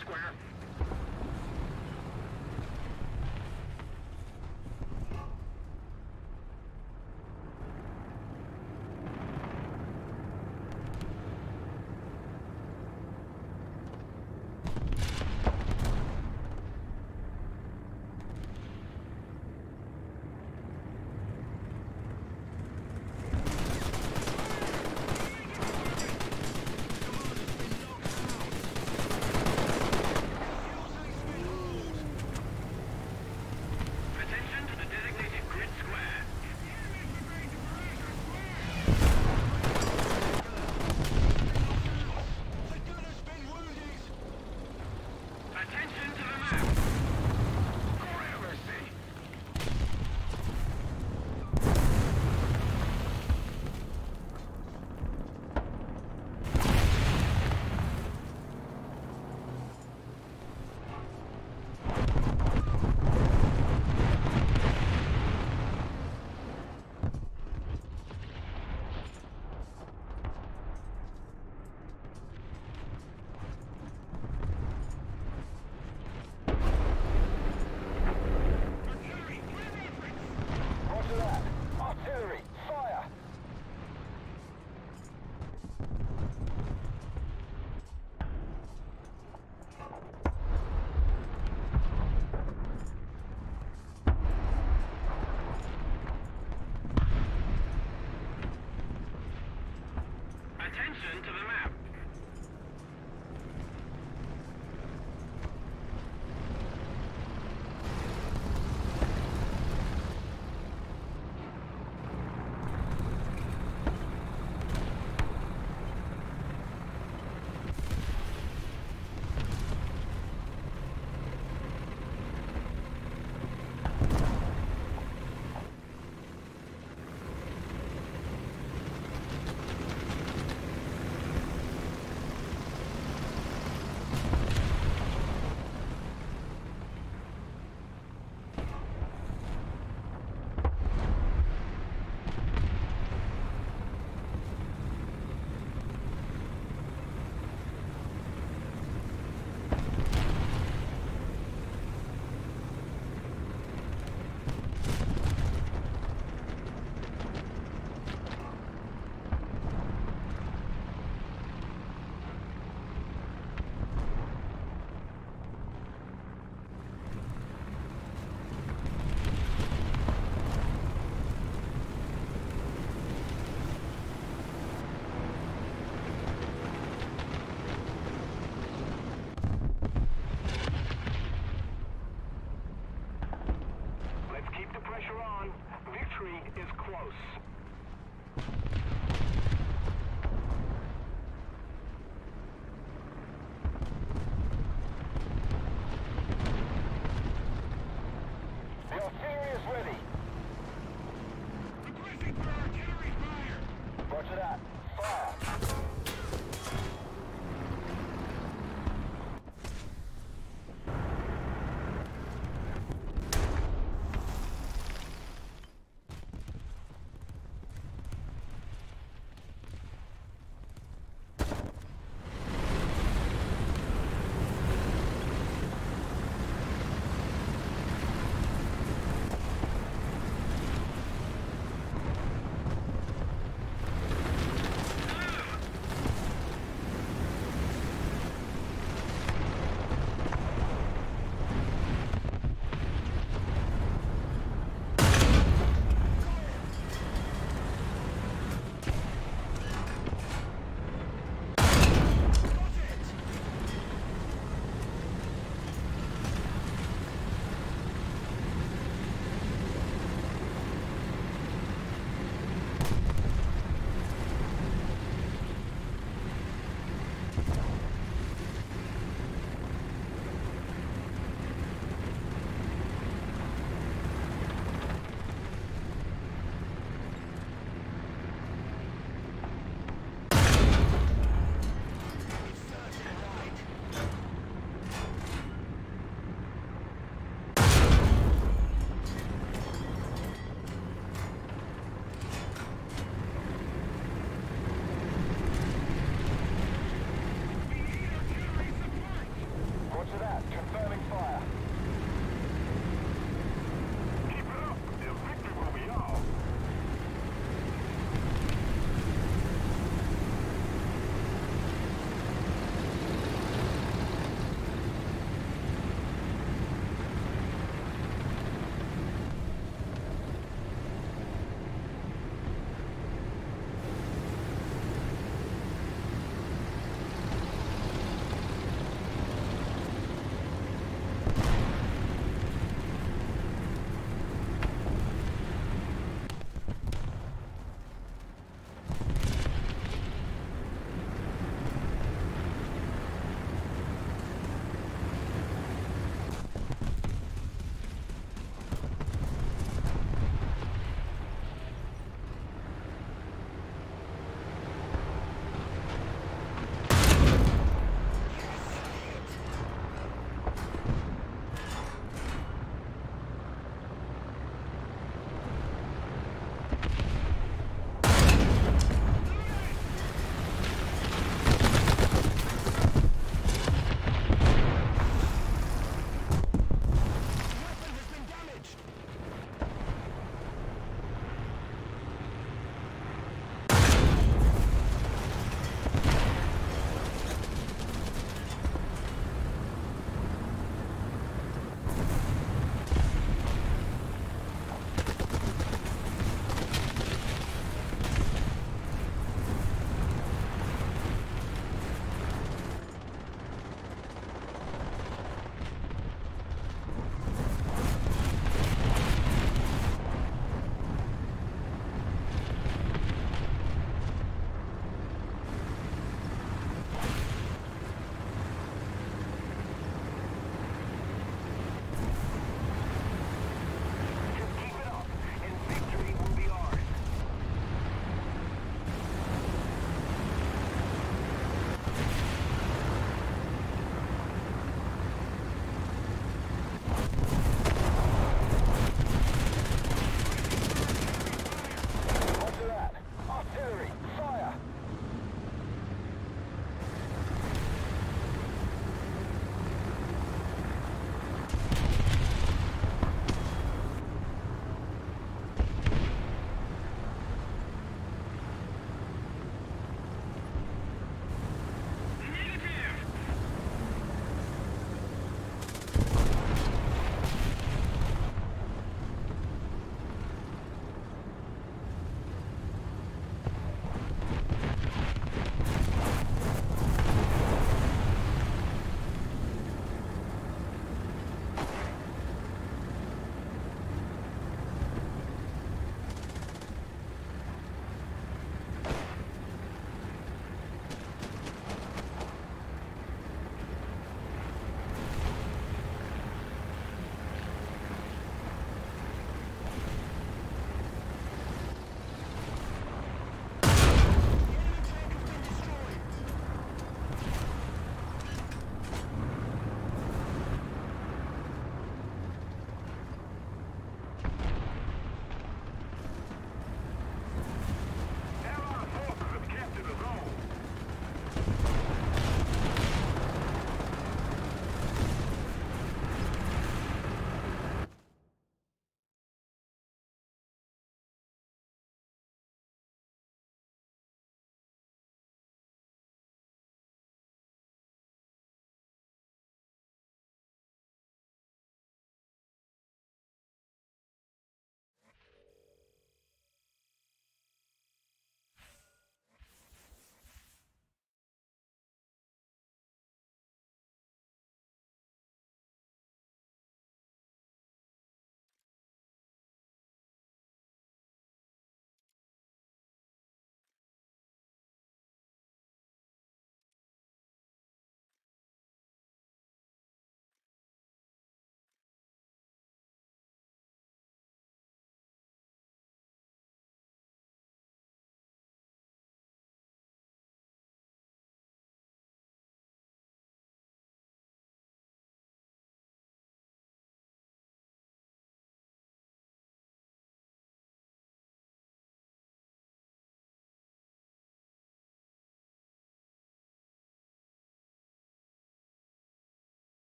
square.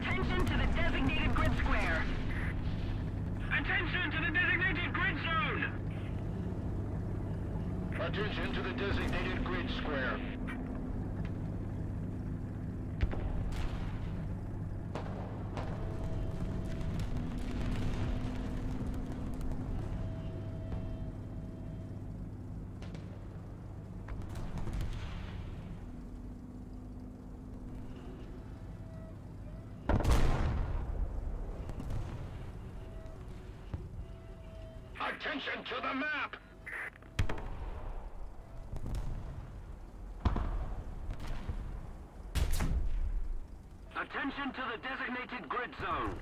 Attention to the designated grid square. Attention to the designated grid zone! Attention to the designated grid square. Attention to the map! Attention to the designated grid zone.